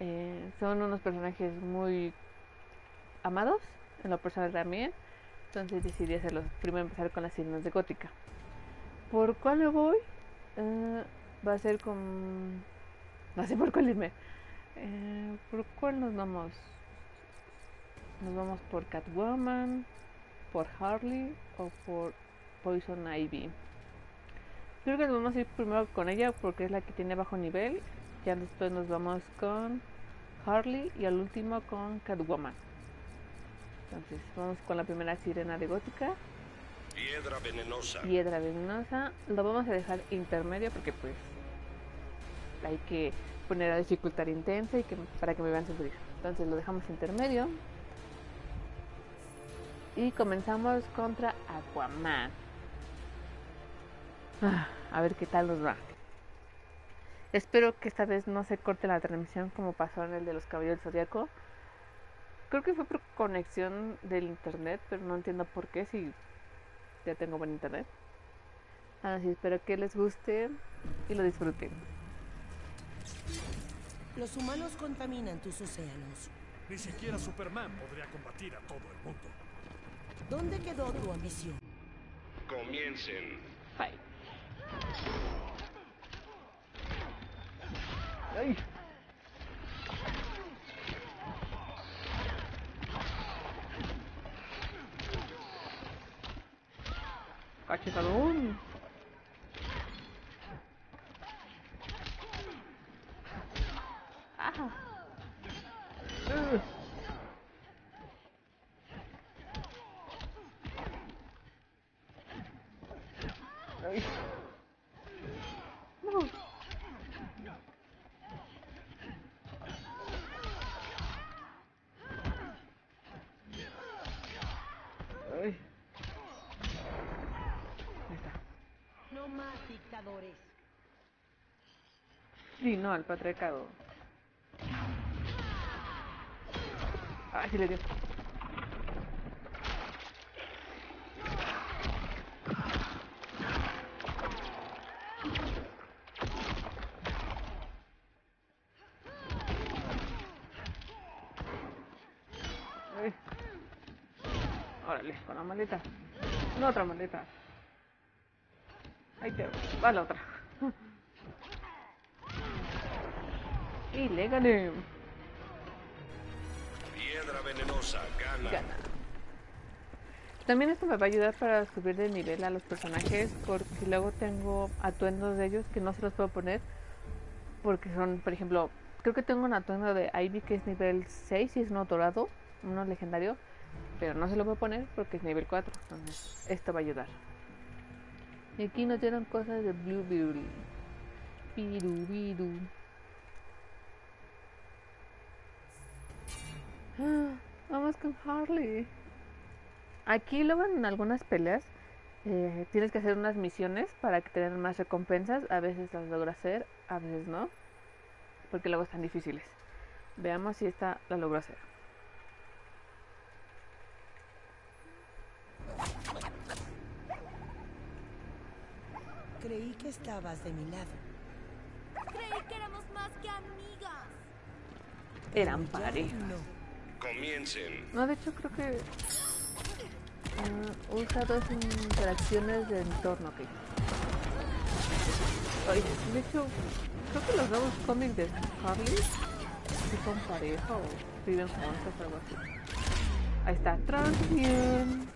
Eh, son unos personajes muy amados, en lo personal también. Entonces decidí hacerlo. Primero empezar con las signos de gótica. ¿Por cuál me voy? Eh, va a ser con... No sé por cuál irme. Eh, ¿Por cuál nos vamos? Nos vamos por Catwoman, por Harley o por Poison Ivy. Creo que nos vamos a ir primero con ella porque es la que tiene bajo nivel. Ya después nos vamos con Harley y al último con Catwoman. Entonces vamos con la primera sirena de gótica. Piedra venenosa. Piedra venenosa. Lo vamos a dejar intermedio porque pues hay que poner a dificultad intensa y que para que me vean sufrir. Entonces lo dejamos intermedio. Y comenzamos contra Aquaman. Ah, a ver qué tal nos va. Espero que esta vez no se corte la transmisión como pasó en el de los caballos del zodiaco. Creo que fue por conexión del internet, pero no entiendo por qué si ya tengo buen internet. Así espero que les guste y lo disfruten. Los humanos contaminan tus océanos. Ni siquiera Superman podría combatir a todo el mundo. ¿Dónde quedó tu ambición? Comiencen. Fight. Ay. Cachetadón. Ah. Ugh. Ay. No. Ay. Ahí está. No más dictadores. Sí, no, al patriarcado. Ah, sí le dio. Órale, con la maleta. No otra maleta. Ahí te va la otra. Y le gané. Piedra venenosa. Gana. Gana. También esto me va a ayudar para subir de nivel a los personajes porque luego tengo atuendos de ellos que no se los puedo poner porque son, por ejemplo, creo que tengo un atuendo de Ivy que es nivel 6 y es uno dorado, uno legendario, pero no se lo puedo poner porque es nivel 4, entonces esto va a ayudar. Y aquí nos dieron cosas de Blue Beauty. Piru, piru. Vamos con Harley. Aquí luego en algunas peleas eh, tienes que hacer unas misiones para que te den más recompensas. A veces las logro hacer, a veces no. Porque luego están difíciles. Veamos si esta la logro hacer. Creí que estabas de mi lado. Creí que éramos más que amigas. Eran parejas. No. Comiencen. No, de hecho creo que ah, usa dos interacciones de entorno. Ay, de hecho, creo que los nuevos cómics de Harley si son pareja o viven juntos o algo así. Ahí está, Transmute.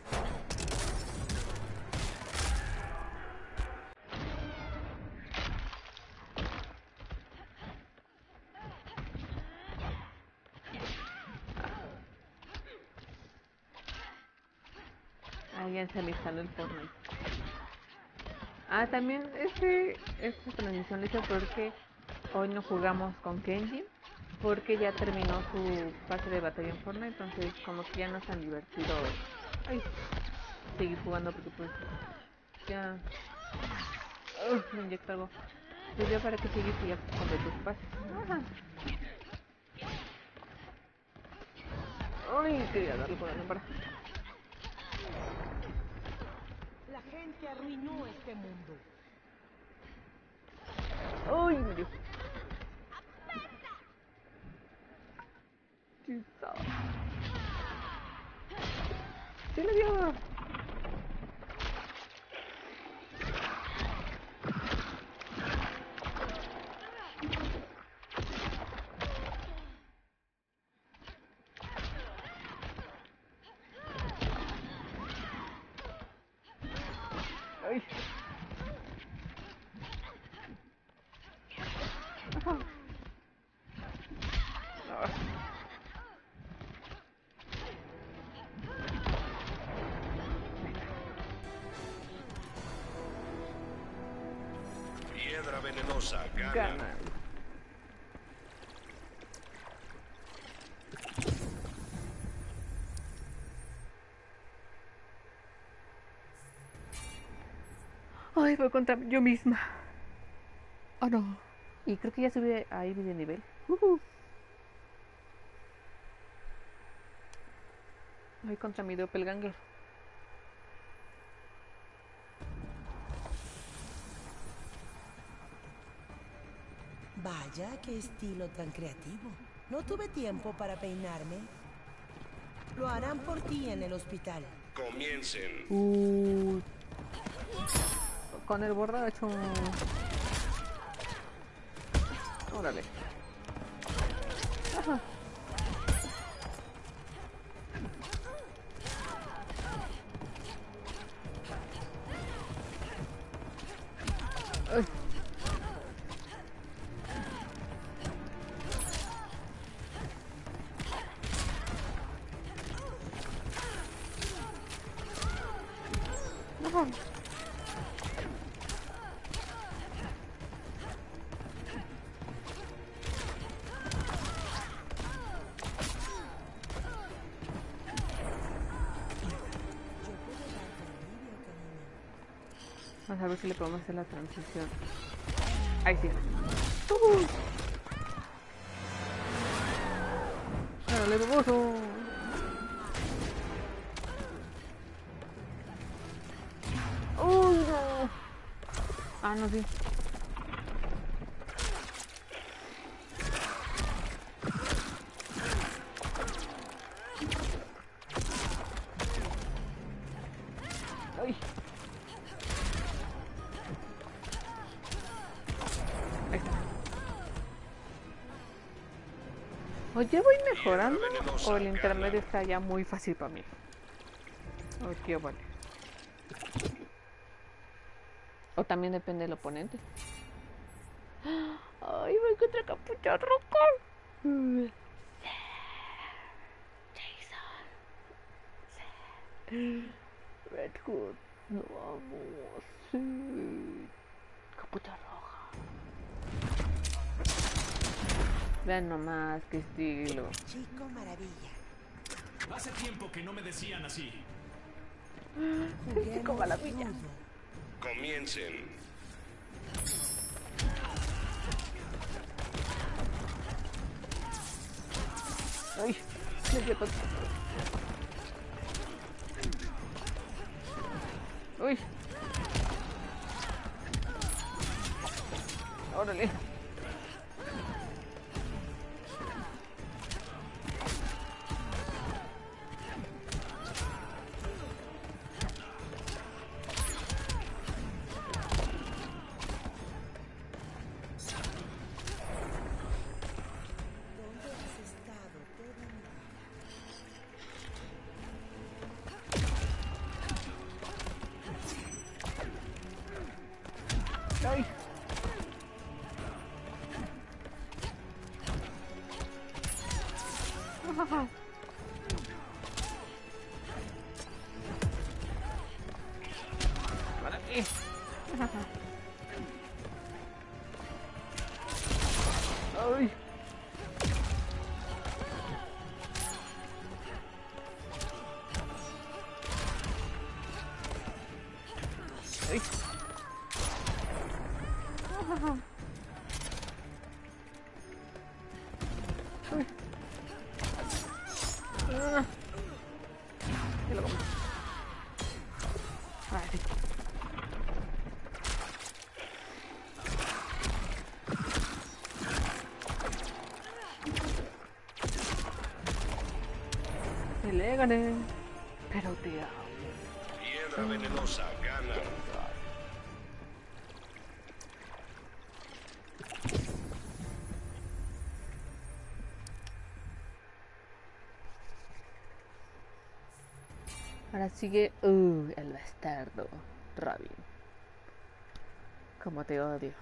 El Fortnite. Ah, también este, esta transmisión la hice porque hoy no jugamos con Kenji. Porque ya terminó su fase de batalla en Fortnite. Entonces, como que ya no es tan divertido ay, seguir jugando porque, pues, ya. Uf, me inyecto algo. Pues ya para que sigues y ya completé su fase. Ajá. Ay, quería darle por la lámpara gente arruinó este mundo. Sí, le dio. Ay, fue contra yo misma. Oh no. Y creo que ya subí a Ivy de nivel. Ujú. Voy contra mi doppelganger. Qué estilo tan creativo. No tuve tiempo para peinarme. Lo harán por ti en el hospital. Comiencen. Uy. Con el borracho. Órale. Si le podemos hacer la transición. Ahí sí. ¡Ujú! ¡Órale, baboso! ¡Uy, no! Ah, no, sí. Oye, voy mejorando o el intermedio está ya muy fácil para mí. Ok, vale. O también depende del oponente. Ay, voy contra capucha roja. Jason. Red Hood. No vamos. Sí. Capucha roja. Vean nomás qué estilo. Chico maravilla. Hace tiempo que no me decían así. Juguemos maravilla. Comiencen. Ay, me dio todo. Uy. Órale. Gané. Pero te amo. Piedra venenosa gana. Ahora sigue. Uh, el bastardo. Robin. Como te odio.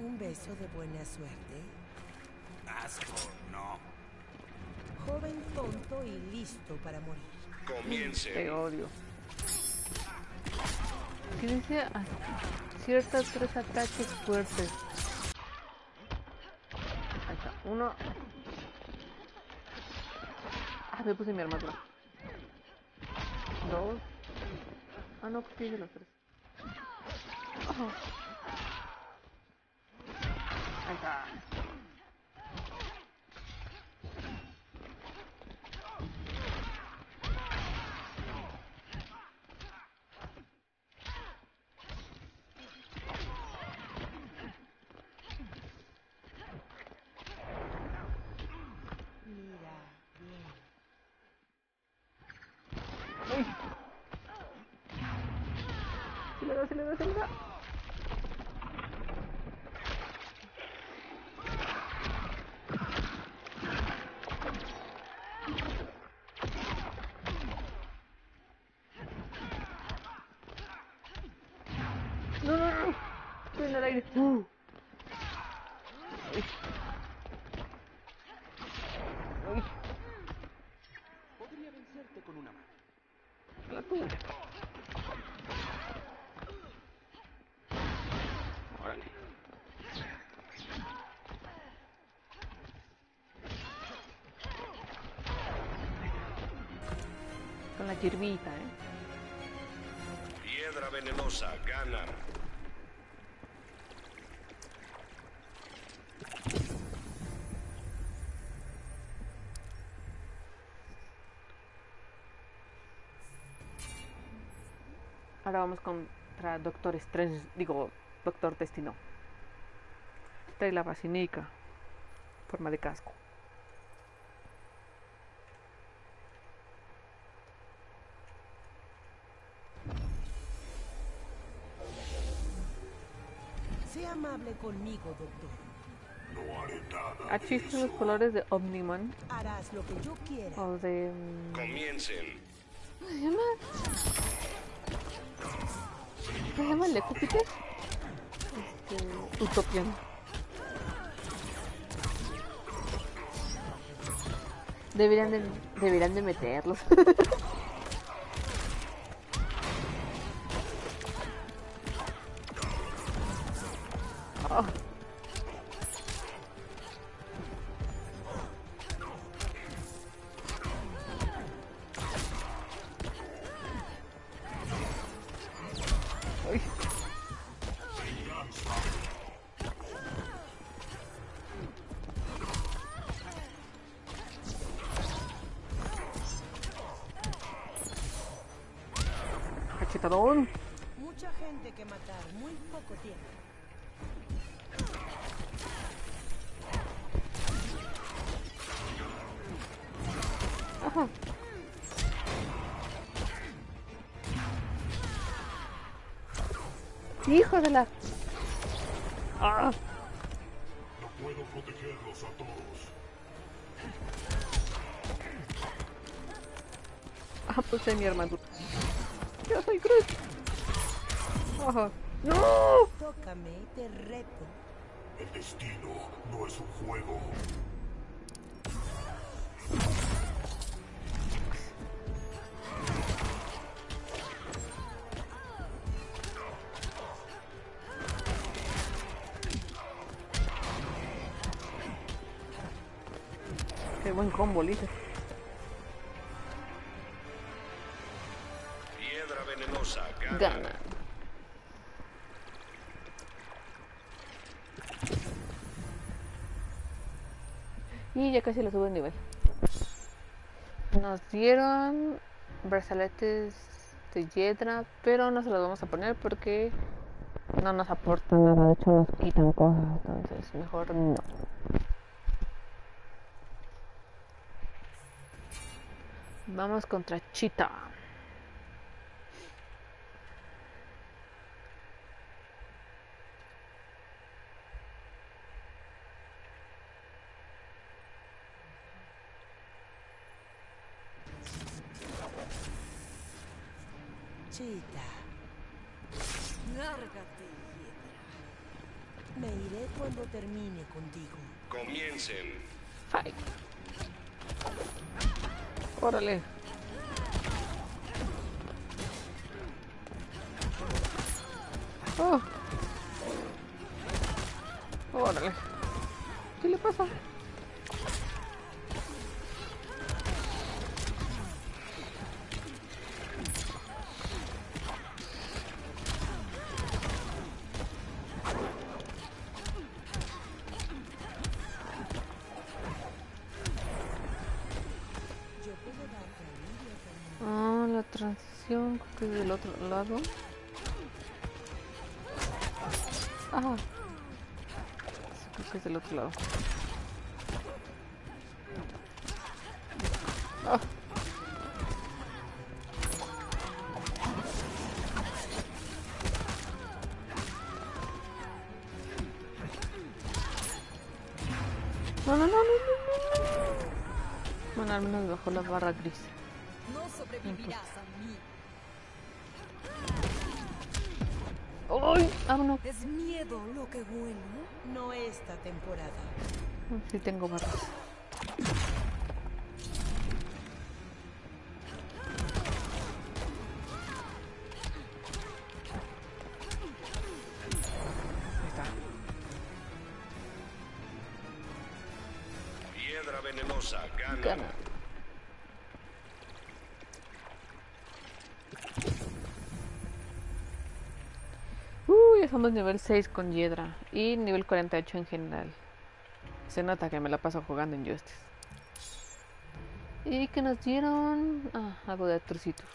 Un beso de buena suerte. Asco, no. Joven tonto y listo para morir. Te Comiencen. odio. ¿Qué dice? Ah, Ciertos tres ataques fuertes. Ahí está. Uno. Ah, me puse mi armadura. Dos. Ah, no, los tres. Ajá. Ahí está. Mira, bien. Se le da, se le da, se le da. No, no, no. Estoy en el aire. Uh. Uy. Uy. Podría vencerte con una mano. La tuya. Órale. Con la hierbita, ¿eh? Piedra venenosa gana. Ahora vamos contra Doctor Strange, digo, Doctor Destino. Trae la vacinica, forma de casco. Conmigo, doctor. No haré nada. Achisten los colores de Omniman Harás lo que yo quiera. o de... mm, Comiencen. ¿Cómo se llama? ¿Cómo se llama el de Júpiter? Este, Utopian. Deberían de, deberían de meterlos. Hijo de la. Ah. No puedo protegerlos a todos. Ah, puse mi armadura. Qué buen combo, Lisa. Piedra venenosa gana. Gana. Y ya casi lo subo de nivel. Nos dieron brazaletes de Yedra, pero no se las vamos a poner porque no nos aporta nada, de hecho nos quitan cosas, entonces mejor no. Vamos contra Chita. πολύ. Que es del otro lado. Ah. Creo que es del otro lado. Ah. No, no, no, no, no, no, no. Bueno, al menos bajó la barra gris. no sobrevivirás miedo lo que huelo. no esta temporada. Sí tengo barras. Nivel 6 con Hiedra y nivel 48 en general. Se nota que me la paso jugando en Justice. Y que nos dieron ah, algo de trocitos.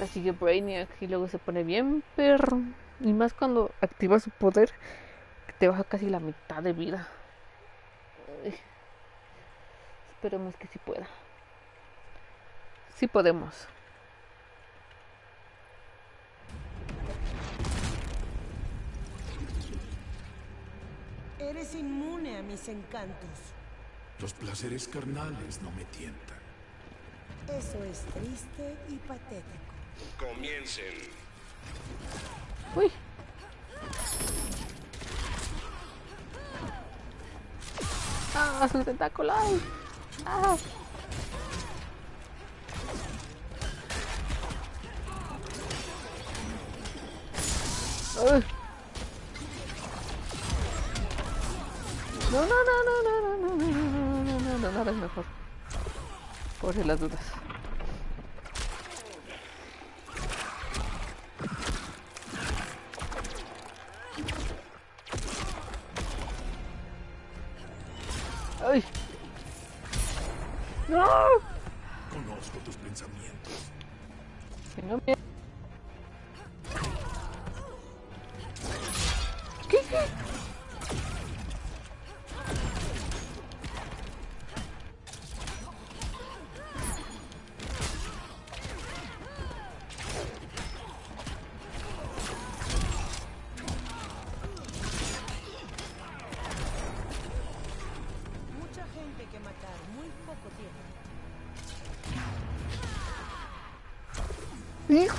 Así que Brainiac y luego se pone bien perro. Y más cuando activa su poder, te baja casi la mitad de vida. Esperemos que sí pueda. Sí podemos. Eres inmune a mis encantos. Los placeres carnales no me tientan. Eso es triste y patético. Comiencen. Uy. Ah, su tentáculo. ay. Ah. Uy. No, no, no, no, no, no, no, no, no, no, no, no, no, nada es mejor. Por las dudas.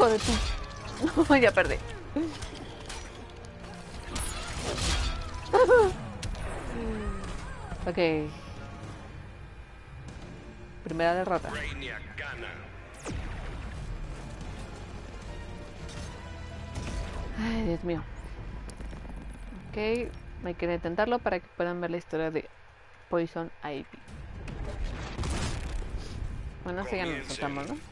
Hijo de tu... No, ya perdí. ok. Primera derrota. Ay, Dios mío. Ok, hay que intentarlo para que puedan ver la historia de Poison Ivy. Bueno, ya nos ¿no?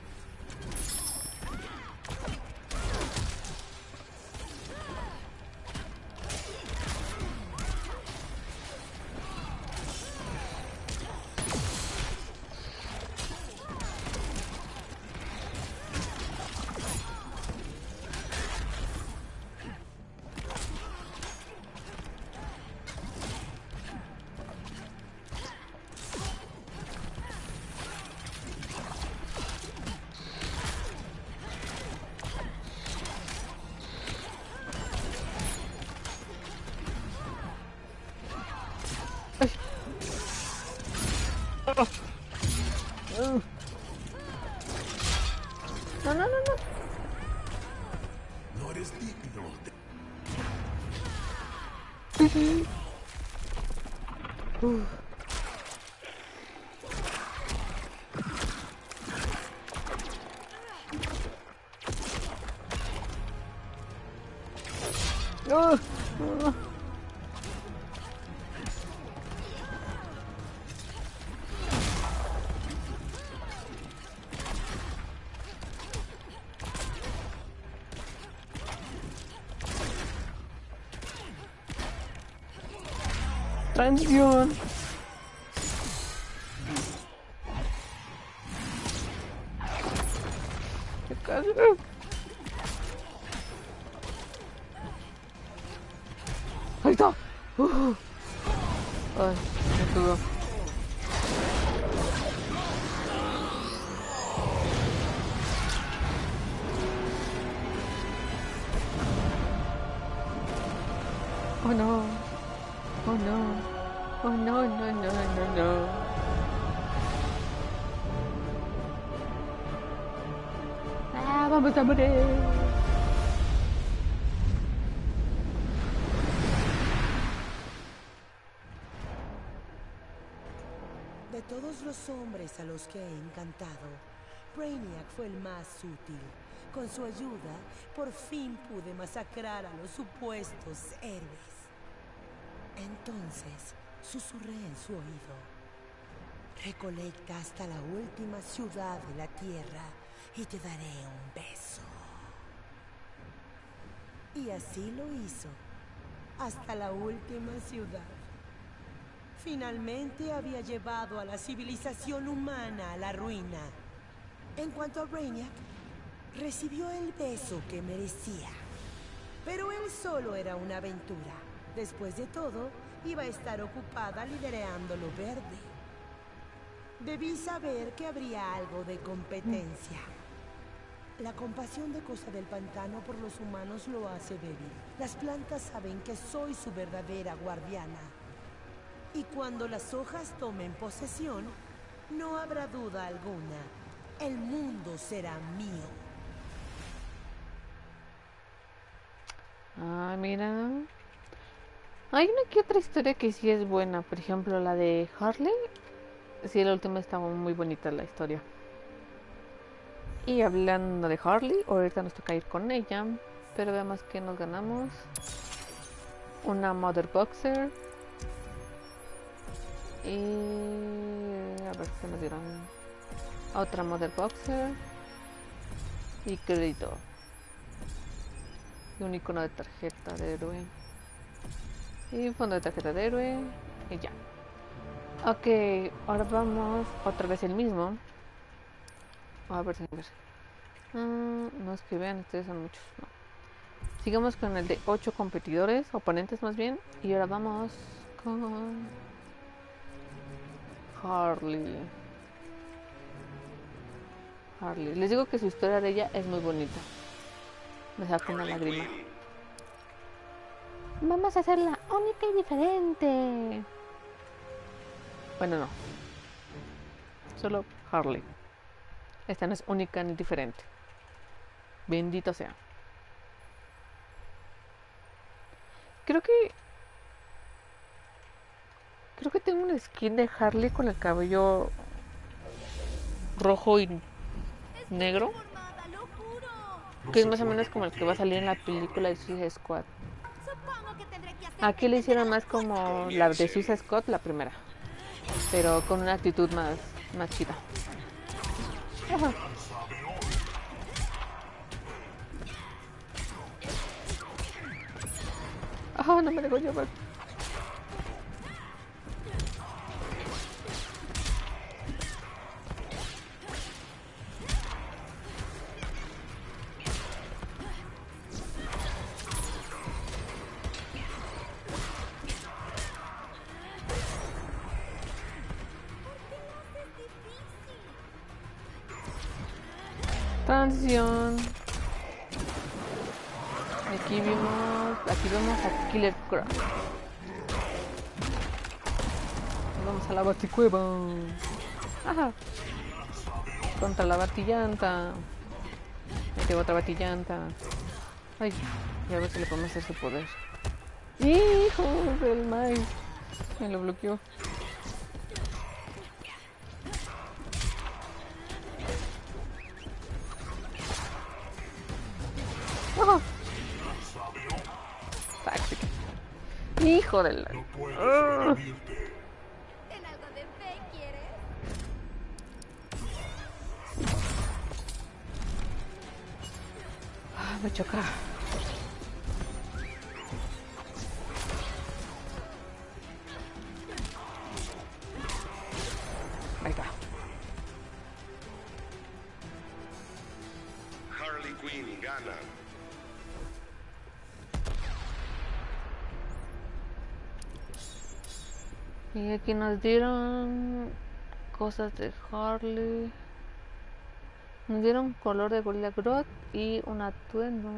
Transición. ¿Qué De todos los hombres a los que he encantado, Brainiac fue el más útil. Con su ayuda, por fin pude masacrar a los supuestos héroes. Entonces, susurré en su oído. Recolecta hasta la última ciudad de la Tierra y te daré un beso. Y así lo hizo. Hasta la última ciudad. Finalmente había llevado a la civilización humana a la ruina. En cuanto a Brainiac, recibió el beso que merecía. Pero él solo era una aventura. Después de todo, iba a estar ocupada liderando lo verde. Debí saber que habría algo de competencia. La compasión de Cosa del Pantano por los humanos lo hace débil. Las plantas saben que soy su verdadera guardiana. Y cuando las hojas tomen posesión, no habrá duda alguna. El mundo será mío. Ah, mira. Hay una que otra historia que sí es buena. Por ejemplo, la de Harley. Sí, la última estaba muy bonita la historia. Y hablando de Harley, ahorita nos toca ir con ella. Pero veamos que nos ganamos. Una Mother Boxer. Y a ver qué nos dieron. Otra Mother Boxer. Y crédito. Y un icono de tarjeta de héroe. Y fondo de tarjeta de héroe. Y ya. Ok, ahora vamos otra vez el mismo. A ver si Ah, no es que vean, ustedes son muchos. No. Sigamos con el de 8 competidores, oponentes más bien. Y ahora vamos con Harley. Harley. Les digo que su historia de ella es muy bonita. Me saca una lágrima. Vamos a hacerla única y diferente. Bueno, no. Solo Harley. Esta no es única ni diferente. Bendito sea. Creo que... Creo que tengo una skin de Harley con el cabello rojo y negro. Que es más o menos como el que va a salir en la película de Suicide Squad. Aquí le hicieron más como la de Suicide Squad, la primera. Pero con una actitud más, más chida. Ajá. Ajá, no me dejó llevar. Vamos a la baticueva. Ajá. Contra la batillanta. Ahí tengo otra batillanta. Ay, y a ver si le podemos hacer su poder. ¡Hijo del maíz! Me lo bloqueó. ¡Ah! Táctica. Hijo del... No choca. Ahí está. Harley Quinn gana. Y aquí nos dieron cosas de Harley. Nos dieron color de Gorilla Grodd y un atuendo.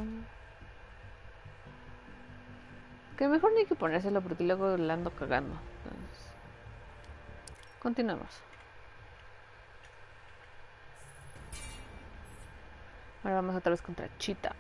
Que mejor ni hay que ponérselo porque luego la ando cagando. Continuamos. Ahora vamos otra vez contra Cheetah.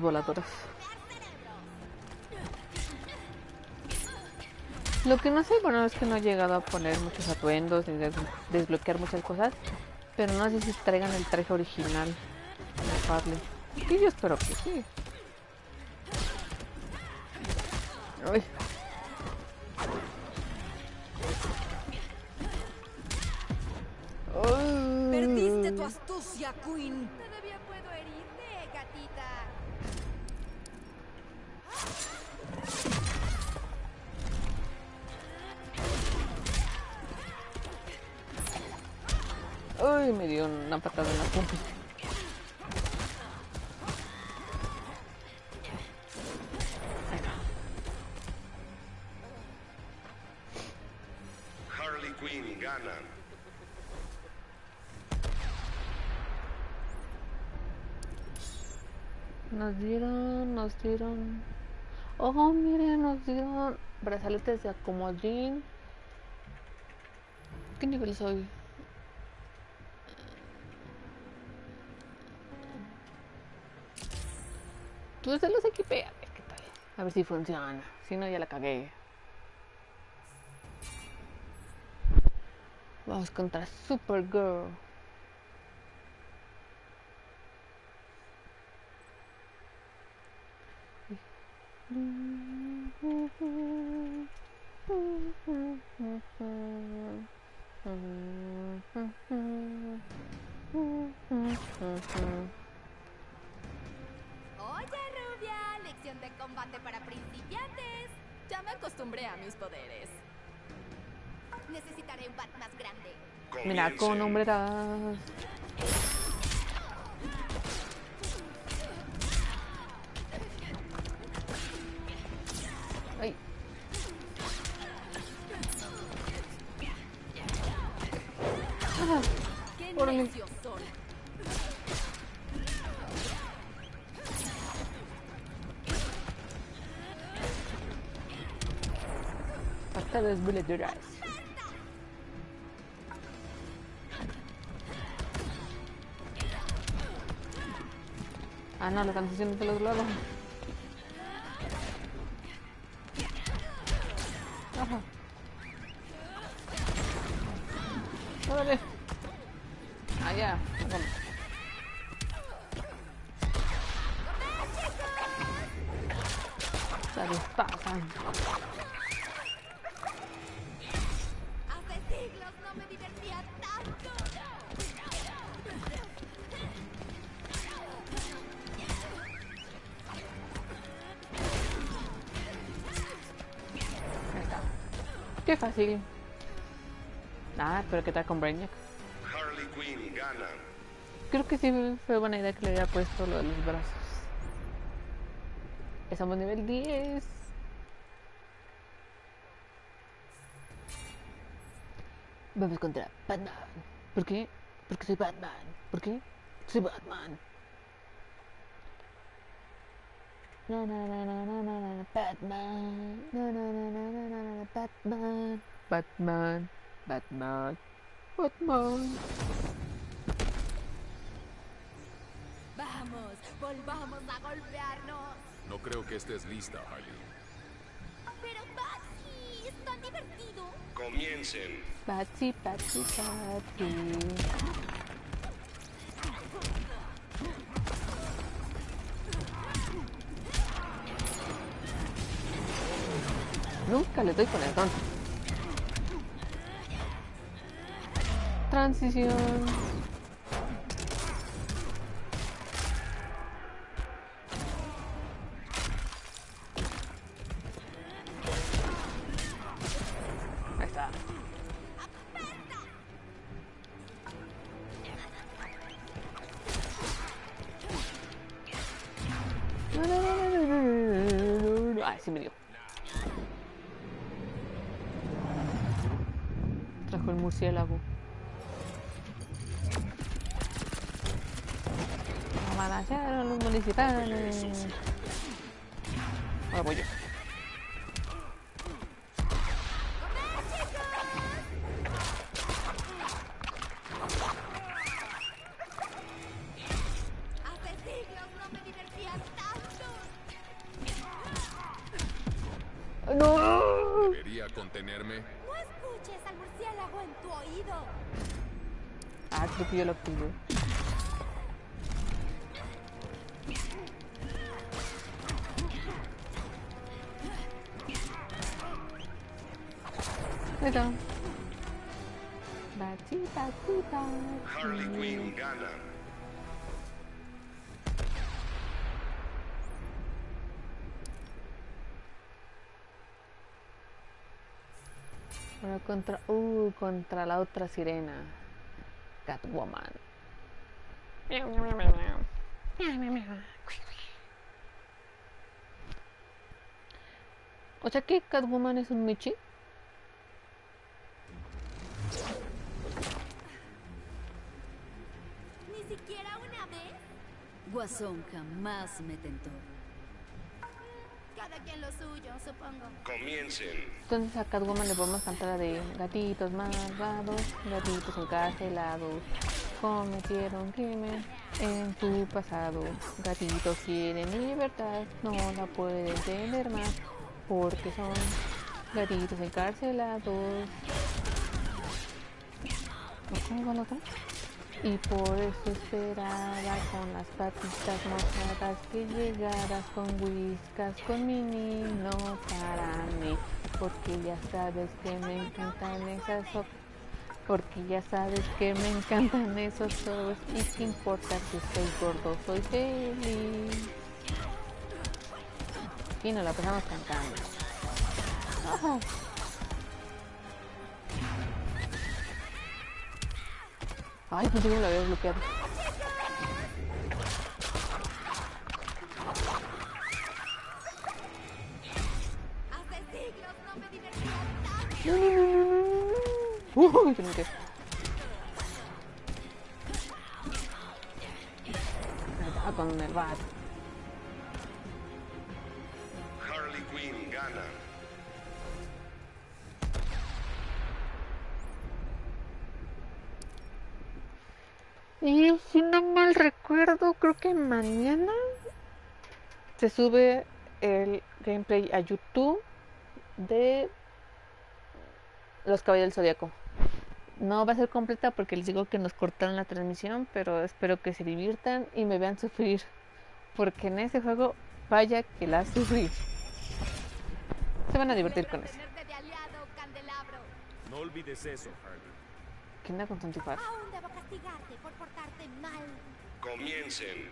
Voladoras. Lo que no sé, bueno, es que no he llegado a poner muchos atuendos ni des- desbloquear muchas cosas. Pero no sé si traigan el traje original de. Sí, yo espero que sí. Ay. Perdiste tu astucia, Queen. Una patada en la punta. Harley Quinn gana. Nos dieron, nos dieron. Oh, miren, nos dieron brazaletes de acomodín. ¿Qué nivel soy? Tú se los equipé, a ver qué tal. A ver si funciona. Si no, ya la cagué. Vamos contra Supergirl. Combate para principiantes. Ya me acostumbré a mis poderes. Necesitaré un bat más grande. Mira, con hombreras. Ay. Ah, ¡Qué Órale. Necios son! patadas voladoras. Ah, no, la canción de los Qué fácil. Ah, pero ¿qué tal con Brainiac? Harley Quinn gana. Creo que sí fue buena idea que le hubiera puesto lo de los brazos. Estamos nivel 10. Vamos contra Batman. ¿Por qué? Porque soy Batman. ¿Por qué? Soy Batman. Na, na, na, na, na, na, na, Batman. Na, na, na, na, na, na, na, Batman. Batman. Batman. Batman. Vamos, volvamos a golpearnos. No creo que estés lista, Harley. Pero Baxi, es tan divertido. Comiencen. Patsy, Patsy, Patsy. Nunca le doy con el don. Transición. Ahí está. Bachi, bachi, Harley. Quinn gana. Ahora contra, uh, contra la otra sirena. Catwoman. O sea que Catwoman es un Michi. Ni siquiera una vez. Guasón jamás me tentó. Cada quien lo suyo, supongo. Comiencen. Entonces a Catwoman le podemos cantar la de gatitos malvados, gatitos encarcelados, cometieron crimen en tu pasado. Gatitos quieren libertad, no la pueden tener más, porque son gatitos encarcelados. ¿No? ¿Cómo va la otra? Y por eso esperaba con las patitas mojadas que llegaras con whiskas con mini, no para mí, porque ya sabes que me encantan esas porque ya sabes que me encantan esos ojos y que importa que estoy gordo, soy feliz. Y nos la pasamos cantando. Ay, pues yo me lo había bloqueado. No. No, no, no, no. Uy. Ah, con el bat. Y si no mal recuerdo, creo que mañana se sube el gameplay a YouTube de Los Caballeros del Zodíaco. No va a ser completa porque les digo que nos cortaron la transmisión, pero espero que se diviertan y me vean sufrir. Porque en ese juego, vaya que la sufrí. Se van a divertir con eso. No olvides eso, Harley. ¿Qué onda con tu antifaz? Aún debo castigarte por portarte mal. Comiencen.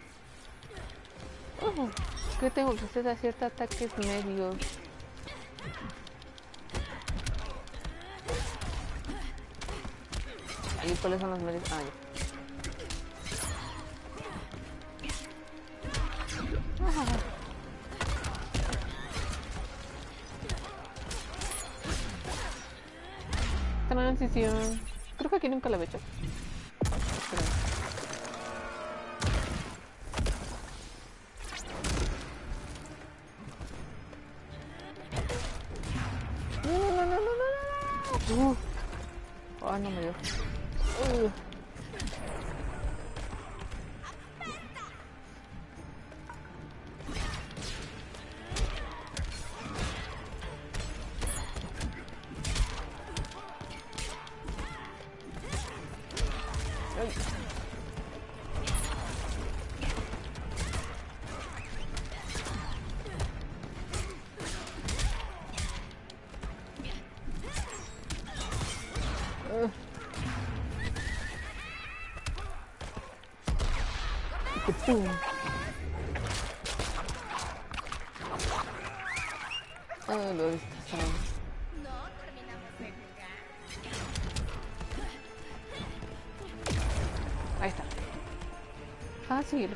Oh, ¿Qué tengo que hacer? Ciertos ataques medios. ¿Y cuáles son los medios? Ah, ya. Transición. Creo que aquí nunca la he hecho.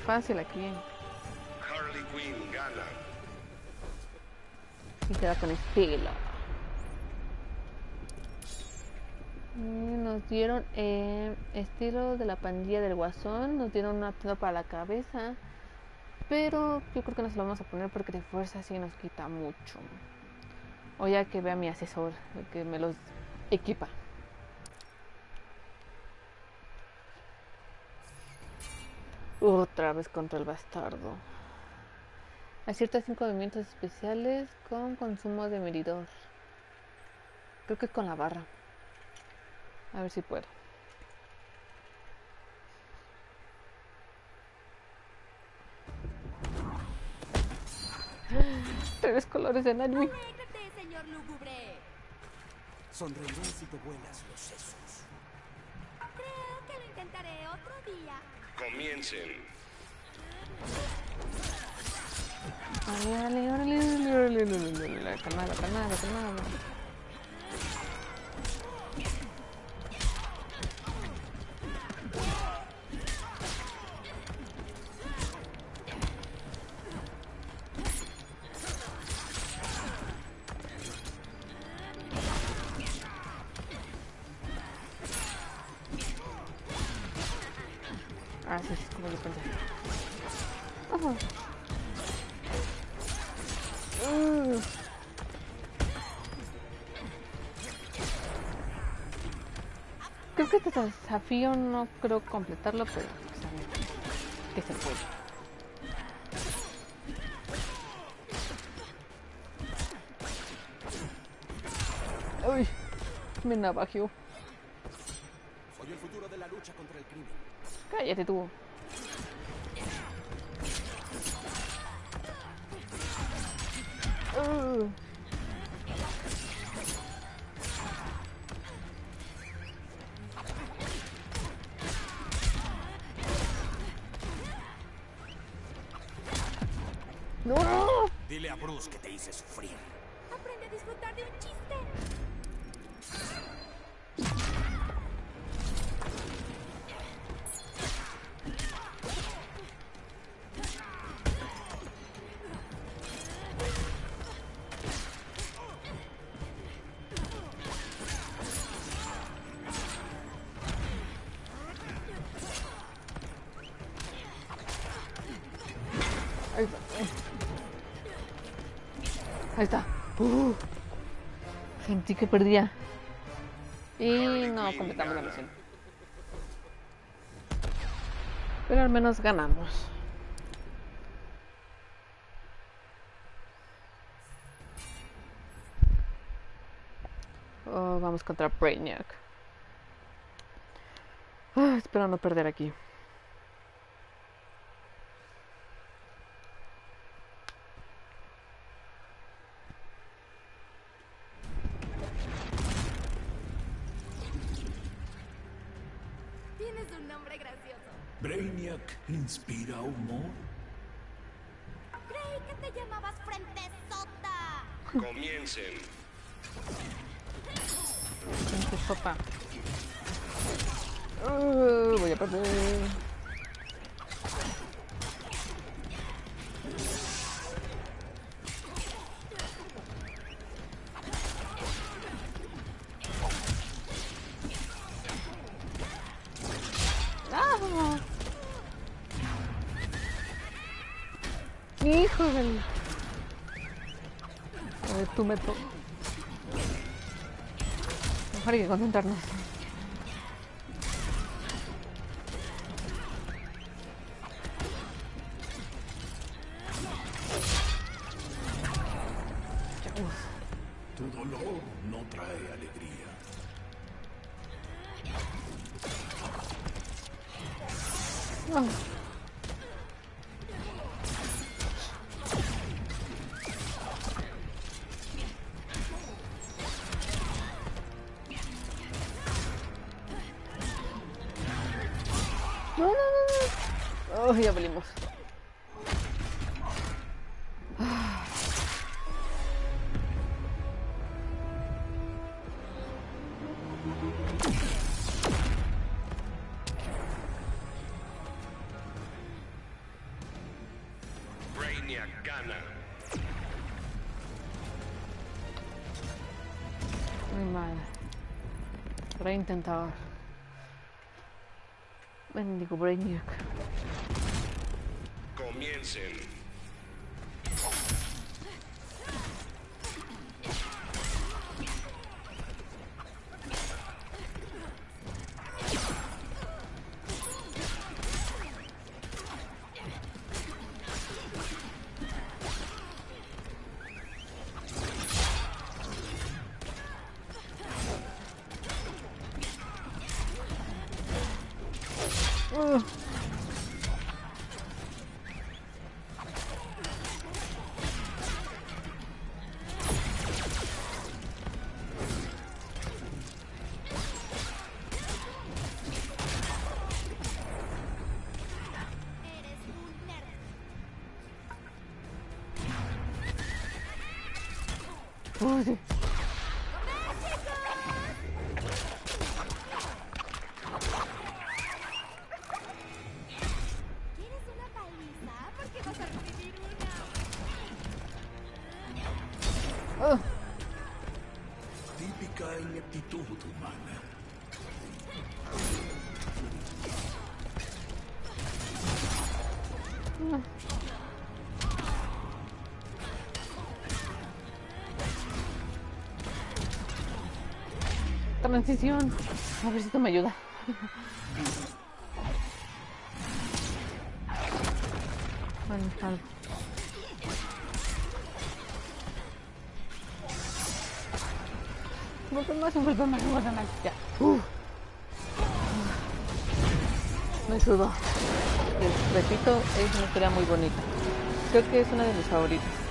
Fácil, aquí. Harley Quinn gana. Y queda con estilo. Y Nos dieron eh, estilo de la pandilla del guasón. Nos dieron una tunda para la cabeza. Pero yo creo que nos lo vamos a poner porque de fuerza sí nos quita mucho. O ya que vea mi asesor, que me los equipa. Otra vez contra el bastardo. Acierta 5 movimientos especiales con consumo de medidor. Creo que con la barra. A ver si puedo. Tres colores de Nightwing. Señor lúgubre. Sonreiré si te vuelas los sesos. Creo que lo intentaré otro día. Comiencen. Dale, dale, órale, órale. Calmado, calmado, calmado. Desafío no creo completarlo, pero pues, a ver, que se puede. Uy, me navajeó. Soy el futuro de la lucha contra el crimen. Cállate tú. Uh. Ahí está. Uh. Sentí que perdía. Y no completamos la misión. Pero al menos ganamos. Oh, vamos contra Brainiac. Ah, espero no perder aquí. Tienes un nombre gracioso. Brainiac inspira humor. Creí que te llamabas Frentezota. Comiencen. Entonces, papá. Uh, voy a perder. Concentrarnos. No, no, no, no. Oh, ya. Muy mal. Reintentador. Bendigo Brainiac. Comiencen. Transición. A ver si esto me ayuda. Bueno, algo. Un golpe más, un golpe más, un golpe más. Ya. Uf. Me sudó. Les repito, es una historia muy bonita. Creo que es una de mis favoritas.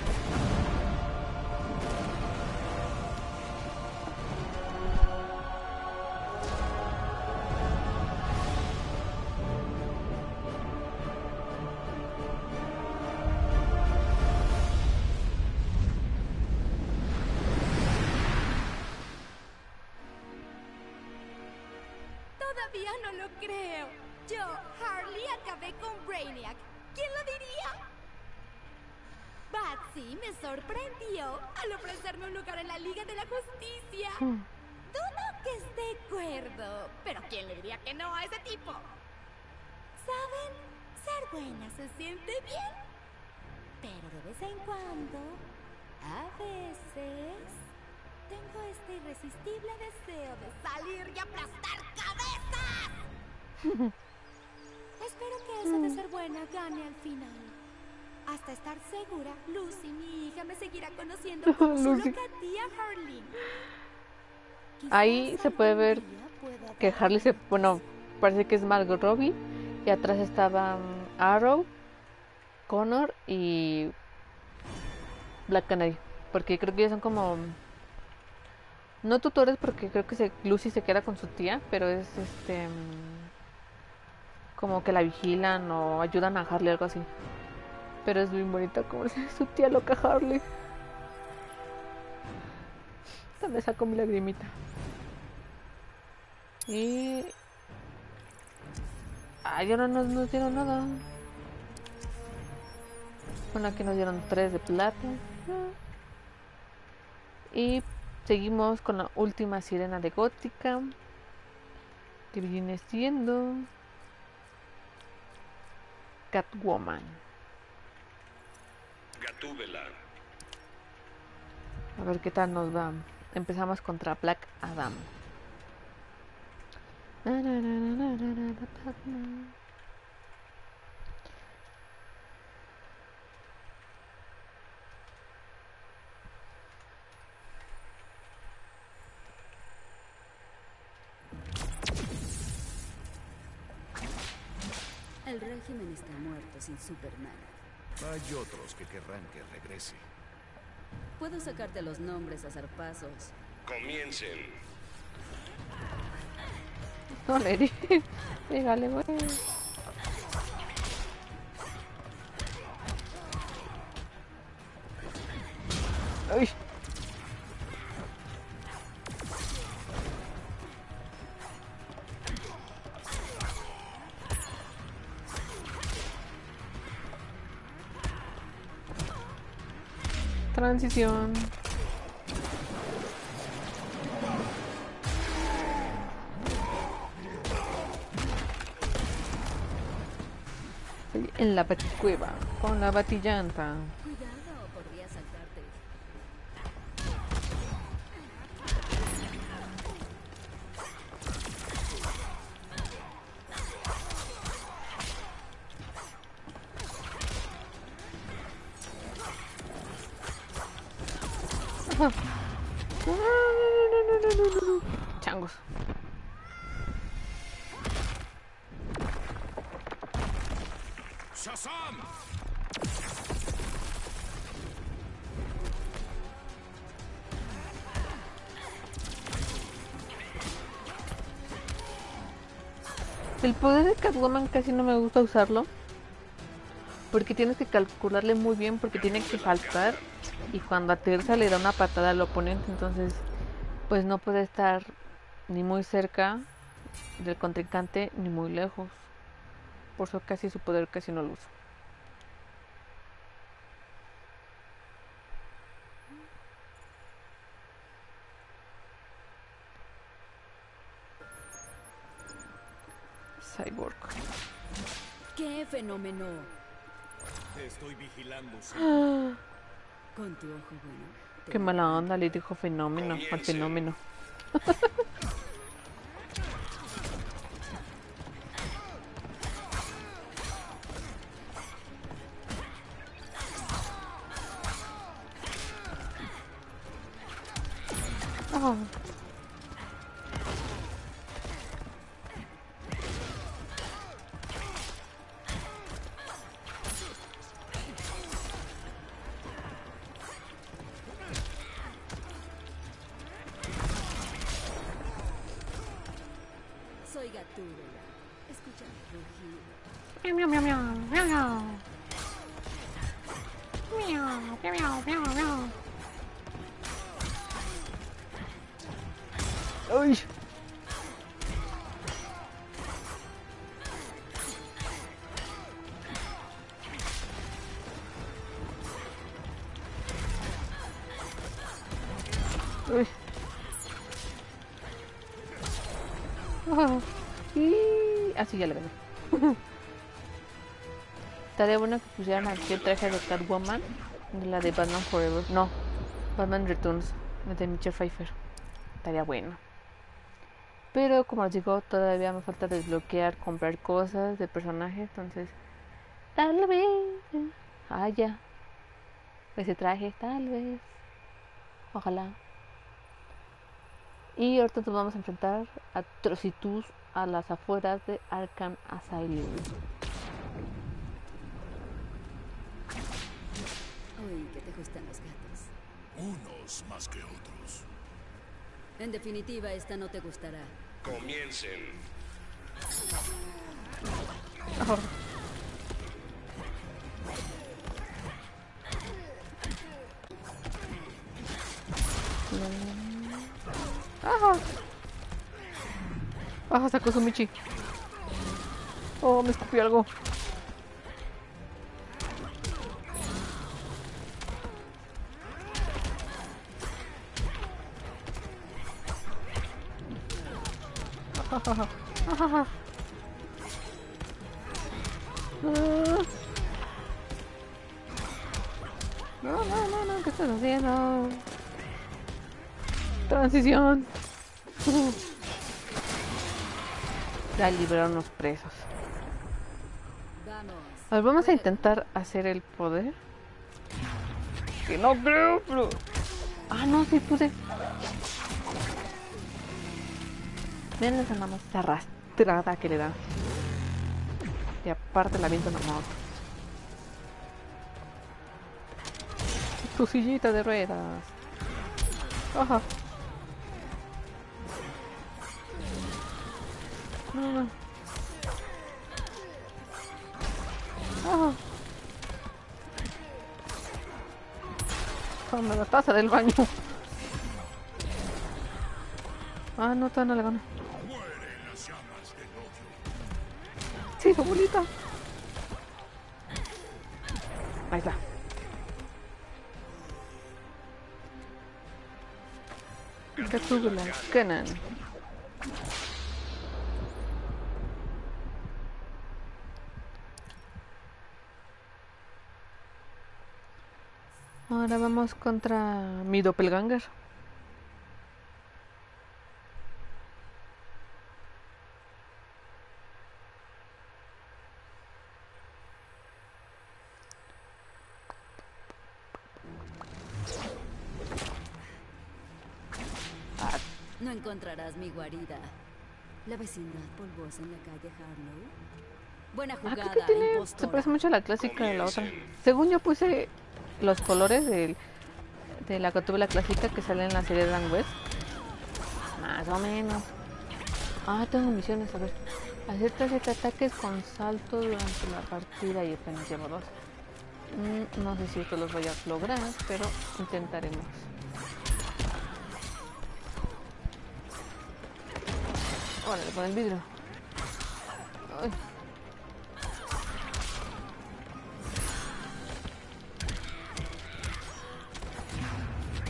Ahí se puede ver que Harley se, bueno, parece que es Margot Robbie y atrás estaban Arrow, Connor y Black Canary, porque creo que ellos son como no tutores porque creo que Lucy se queda con su tía, pero es este mm, como que la vigilan o ayudan a Harley algo así. Pero es bien bonita como su tía loca Harley. Me sacó mi lagrimita. Y... Ay, ahora no nos dieron nada. Bueno, aquí nos dieron tres de plata. Y seguimos con la última sirena de gótica. Que viene siendo... Catwoman. Gatúbela. A ver qué tal nos va. Empezamos contra Black Adam. Na, na, na, na, na, na, na, Batman. El régimen está muerto sin Superman. Hay otros que querrán que regrese. Puedo sacarte los nombres a zarpazos. Comiencen. No le di. Dígale, güey. Uy. Transición. En la baticueva con la batillanta. Catwoman casi no me gusta usarlo. Porque tienes que calcularle muy bien porque tiene que saltar. Y cuando aterriza le da una patada al oponente. Entonces, pues no puede estar ni muy cerca del contrincante ni muy lejos. Por eso casi su poder casi no lo uso. Cyborg. ¡Qué fenómeno! Te estoy vigilando. Ah, Con tu ojo bueno. Qué mala onda, le dijo fenómeno al fenómeno. así ya le veo. Estaría bueno que pusieran aquí el traje de Catwoman de la de Batman Forever. No, Batman Returns de Michelle Pfeiffer. Estaría bueno. Pero como les digo, todavía me falta desbloquear, comprar cosas de personaje. Entonces, tal vez haya ese traje, tal vez. Ojalá. Y ahorita nos vamos a enfrentar a Trocitus a las afueras de Arkham Asylum. Oí que te gustan los gatos. Unos más que otros. En definitiva, esta no te gustará. Comiencen. Oh. Ajá, sacó su Michi. Oh, me escupió algo. Ah. No, no, no, no, ¿qué estás haciendo? Transición. Ya liberaron unos presos. Vamos. A ver, vamos a intentar hacer el poder. Que no creo, pero... Ah, no, sí pude. Miren esa mamá esa arrastrada que le da. Y aparte la viento normal. Tu sillita de ruedas. Ajá. No, no. Toma la taza del baño. Ah, no, todavía no le. Sí, abuelita. Ahí está. Canan. Ahora vamos contra mi doppelganger. No encontrarás mi guarida. La vecindad polvosa en la calle Harlow. Buena Ah, jugada, creo que tiene, se parece mucho a la clásica de la otra. Según yo puse los colores del, de la gatúbela clásica que sale en la serie de Dan West. Más o menos. Ah, tengo misiones, a ver. Acierta siete ataques con salto durante la partida y apenas llevo dos. Mm, no sé si esto los voy a lograr, pero intentaremos. Órale, con el vidrio.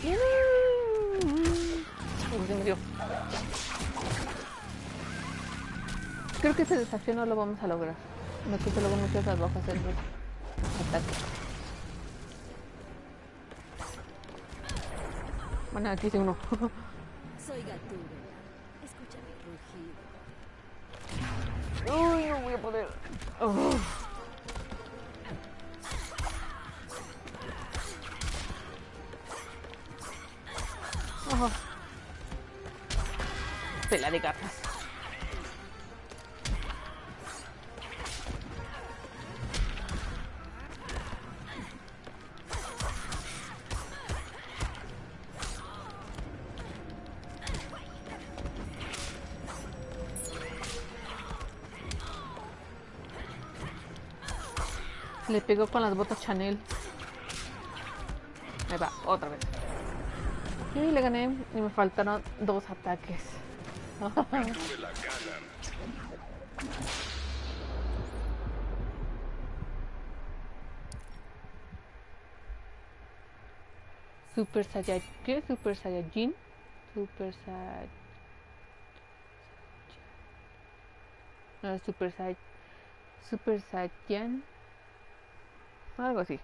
Uy, se. Creo que este desafío no lo vamos a lograr. Me quito luego muchas las bajas en los ataques. Bueno, aquí hice uno. Soy Gatúbela. Escucha mi rugido. Uy, no voy a poder. Ugh. Ajá. Pela de gatas. Le pegó con las botas Chanel. Ahí va, otra vez. Y le gané y me faltaron dos ataques. Super Saiyajin. ¿Qué? Super Saiyajin. Super Sai... No, Super Sai... Super Saiyan. Algo así.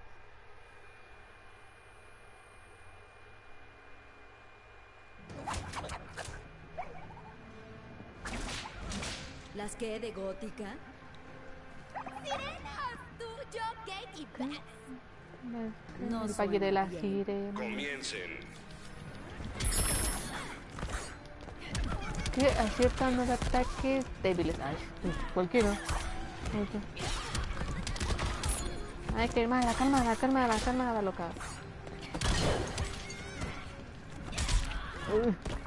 Las que de gótica. ¡Sirenas! Tú, yo, Kate y. No el de la. Sirena. Comiencen. Que aciertan los ataques débiles. Ay, cualquiera. Ay, calmada, calmada, calmada, calmada, loca. Uy. Ay, Ay, me gusta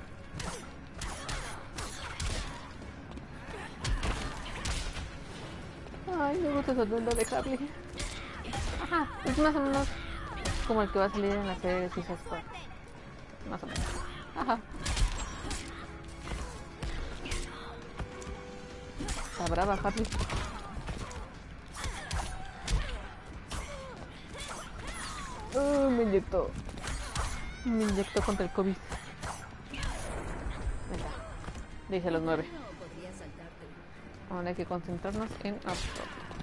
ese duelo de Harley. Ajá, es más o menos como el que va a salir en la serie de Suicide Squad. Más o menos. Ajá. Está brava Harley. Uh, me inyectó. Me inyectó contra el COVID. Venga. Dice los nueve. Ahora hay que concentrarnos en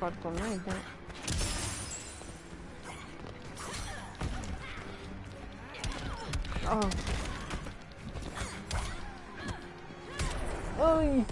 Fortnite. Oh. ¡Ay!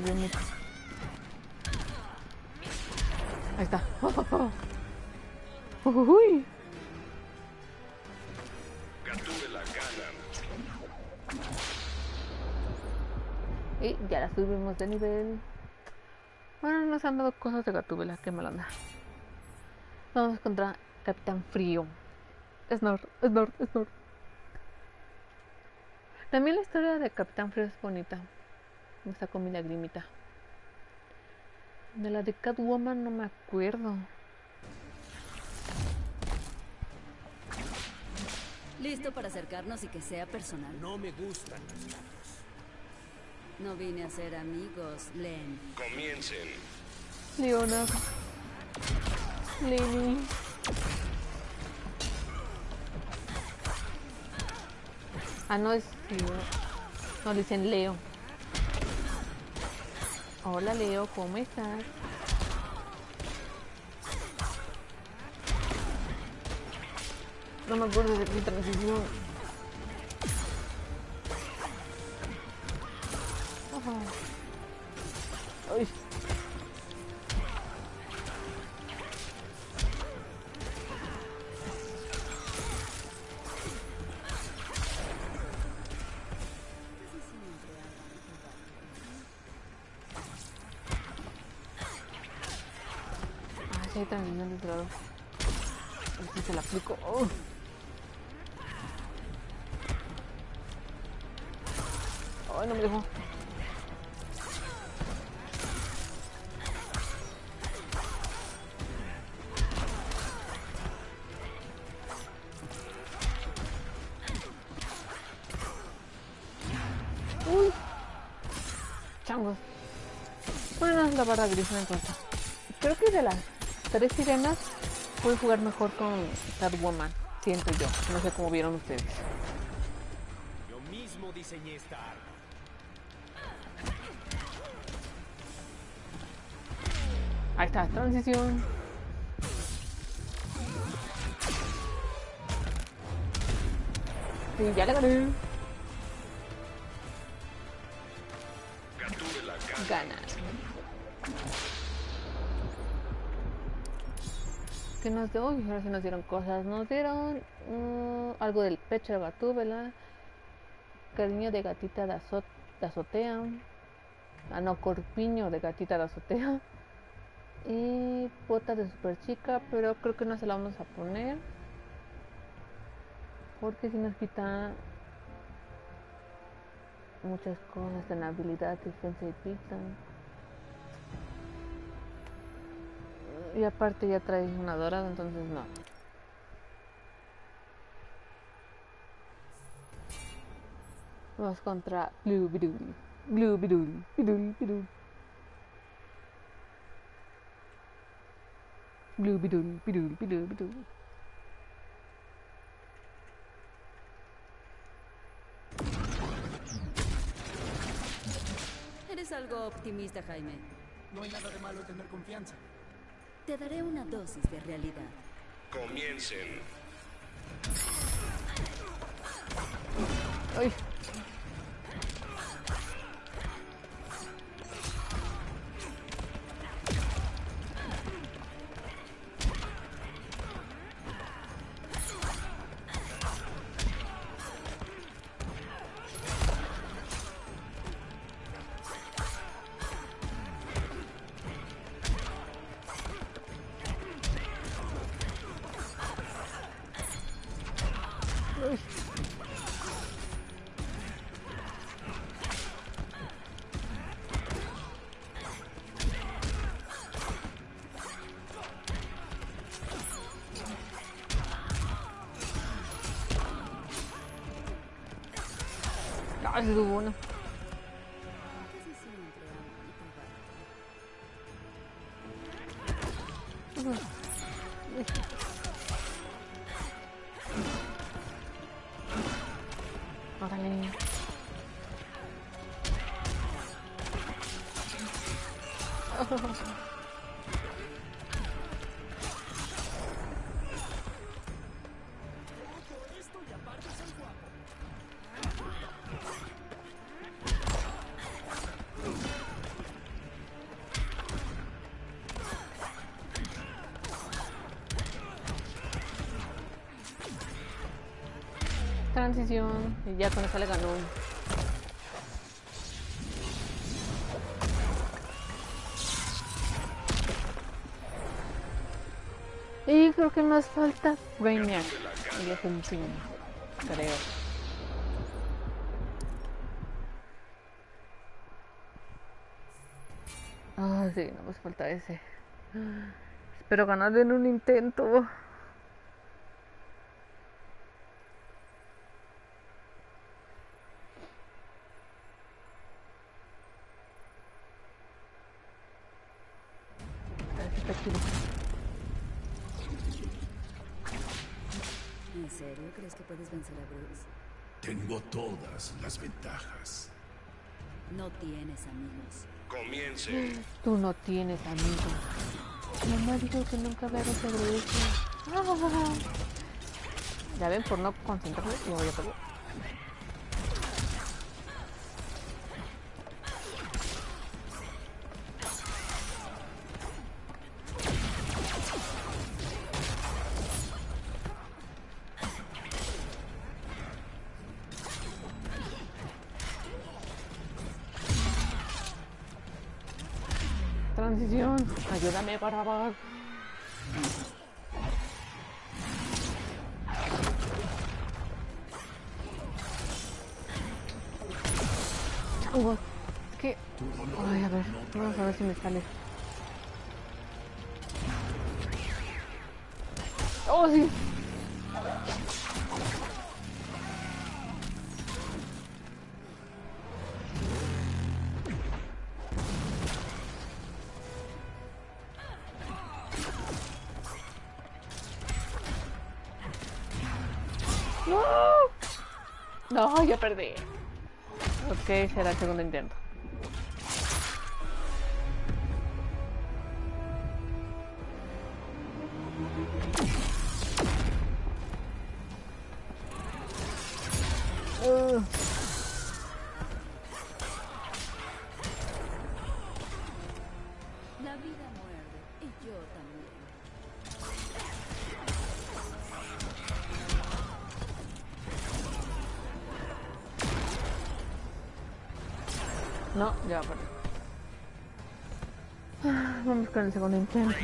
Lo. Ahí está. Uy. Gatúbela gana. Y ya la subimos de nivel. Bueno, nos han dado cosas de Gatúbela, qué mala onda. Vamos contra Capitán Frío. Snor, Snor, Snor. También la historia de Capitán Frío es bonita. Me sacó mi lagrimita. De la de Catwoman no me acuerdo. ¿Listo para acercarnos y que sea personal? No me gustan las cartas. No vine a ser amigos, Len. Comiencen. Leona. Lenny. Ah, no es Leo. No dicen Leo. Hola Leo, ¿cómo estás? No me acuerdo de mi transición. Bueno, la barra gris no importa. Creo que de las tres sirenas puedo jugar mejor con Catwoman. Siento yo. No sé cómo vieron ustedes. Yo mismo diseñé esta arma. Ahí está, transición. Sí, ya le gané. Gatúbela ¿Qué nos dio? Uy, ahora sí nos dieron cosas. Nos dieron mm, algo del pecho de Gatúbela. Cariño de gatita de, azo- de azotea. Ah, no, corpiño de gatita de azotea. Y bota de super chica, pero creo que no se la vamos a poner. Porque si nos quita muchas cosas en habilidad, defensa y pizza. Y aparte ya trae una dorada, entonces no. Vamos contra Blue Bidul. Blue Bidul. Bidul, Bidul. Blue Bidul, Bidul, Bidul, Bidul. Eres Eres algo optimista, Jaime. No hay nada de malo en tener confianza. Te daré una dosis de realidad. Comiencen. Ay. Transición. Y ya con eso le ganó. Que nos falta Brainiac. Y es el último. Creo. Ah, sí, no nos falta ese. Espero ganar en un intento. A ver si está chido. ¿En serio crees que puedes vencer a Bruce? Tengo todas las ventajas. No tienes amigos. Comiencen. Tú no tienes amigos. Mamá dijo que nunca hablara sobre eso. Ah. Ya ven, por no concentrarme, me voy a perder. ba da ba ¡No! Ya perdí. Ok, será el segundo intento. Ya perdí. Ah, Vamos con el segundo intento.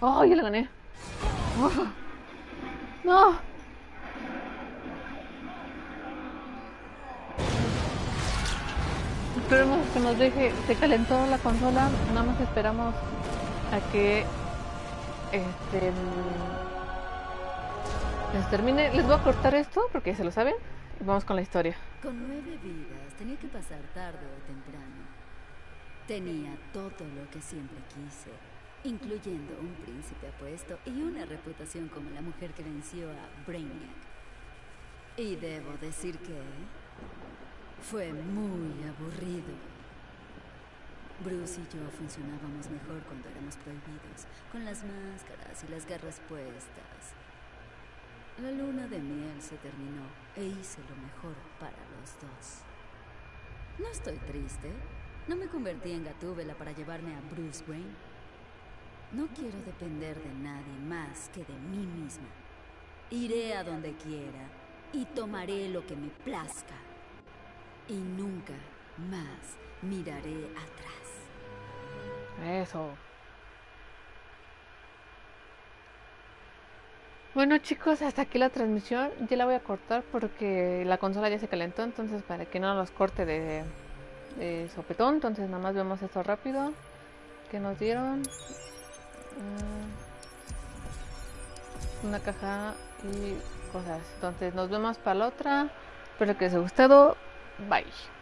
¡Oh, ya le gané! Uf. ¡No! Esperemos que nos deje. Se calentó la consola. Nada más esperamos a que. Este. mm, Les termine. Les voy a cortar esto porque se lo saben. Y vamos con la historia. Con nueve vidas tenía que pasar tarde o temprano. Tenía todo lo que siempre quise, incluyendo un príncipe apuesto y una reputación como la mujer que venció a Brainiac. Y debo decir que fue muy aburrido. Bruce y yo funcionábamos mejor cuando éramos prohibidos, con las máscaras y las garras puestas. La luna de miel se terminó e hice lo mejor para los dos. No estoy triste. No me convertí en Gatúbela para llevarme a Bruce Wayne. No quiero depender de nadie más que de mí misma. Iré a donde quiera y tomaré lo que me plazca. Y nunca más miraré atrás. Eso. Bueno chicos, hasta aquí la transmisión. Ya la voy a cortar porque la consola ya se calentó, entonces para que no los corte de, de sopetón, entonces nada más vemos esto rápido. Que nos dieron una caja y cosas. Entonces nos vemos para la otra. Espero que les haya gustado. Bye.